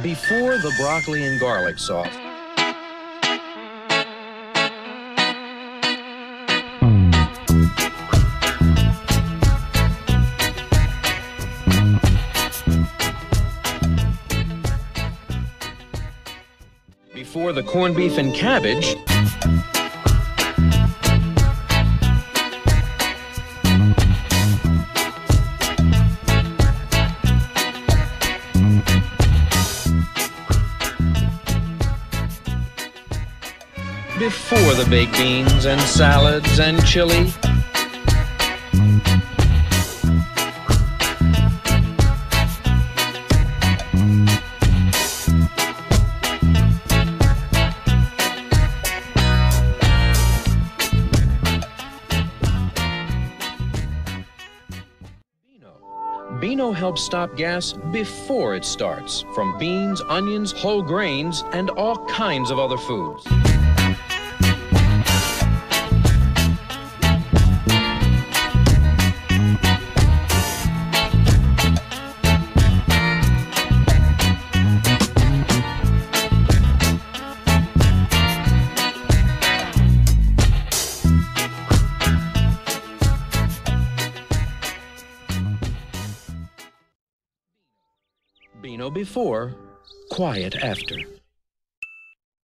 Before the broccoli and garlic sauce, before the corned beef and cabbage, before the baked beans and salads and chili. Beano. Helps stop gas before it starts from beans, onions, whole grains, and all kinds of other foods. Beano before, quiet after.